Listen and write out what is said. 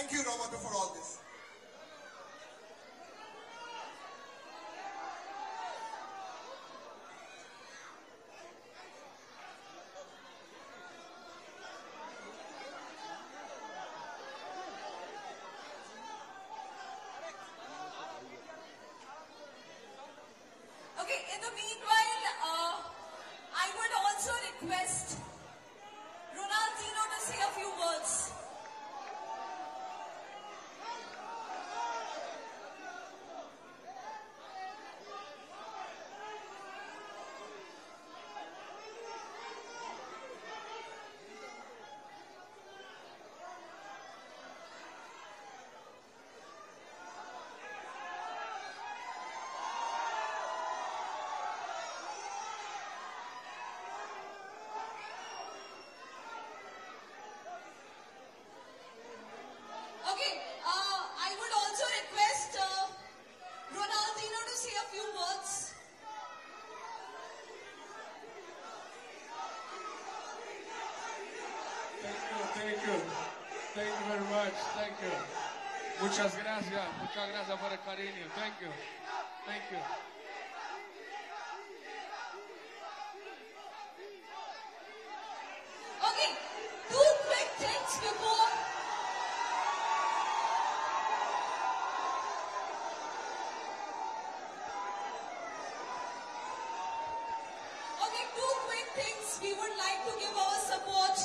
Thank you, Roberto, for all this. Okay, in the meanwhile, uh, I would also request Thank you, thank you. Very much. Thank you. Muchas gracias. Muchas gracias por el cariño. Thank you. Thank you. Okay, two quick things before. Okay, two quick things. We would like to give our support